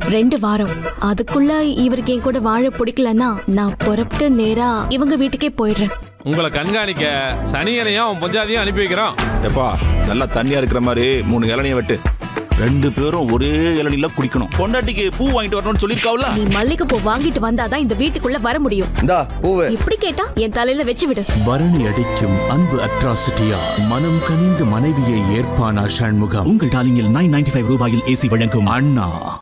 ரெண்டு வாரம். அதுக்குள்ள இவருக்கு என் கூட வாழ பிடிக்கலன்னா நான் புறப்பட்டு நேரா இவங்க வீட்டுக்கே போயிடுறேன். உங்களை கண்காணிக்க சனியனையும் அவன் பொஞ்சாதியும் அனுப்பி வைக்கிறோம் எப்பா நல்லா தண்ணியா இருக்கிற மாதிரி மூணு இளநிய வெட்டு. ரெண்டு பேரும் ஒரே இளநில குடிக்கணும். பொண்டாட்டிக்கு பூ வாங்கிட்டு வரணும்னு சொல்லிருக்காவுல நீ மல்லிகைப்பூ வாங்கிட்டு வந்தாதான் இந்த வீட்டுக்குள்ள வர முடியும். இந்தா பூவு. இப்படி கேட்டா என் தலையில வச்சு விடு. பரணி அடிக்கும் அன்பு அட்ராசிட்டியா மனம் கனிந்து மனைவியை ஏற்பானா சண்முகம் உங்கள் டாலிங்கில் நைன் நைன்டி ஃபைவ் ரூபாயில் ஏசி வழங்கும். அண்ணா.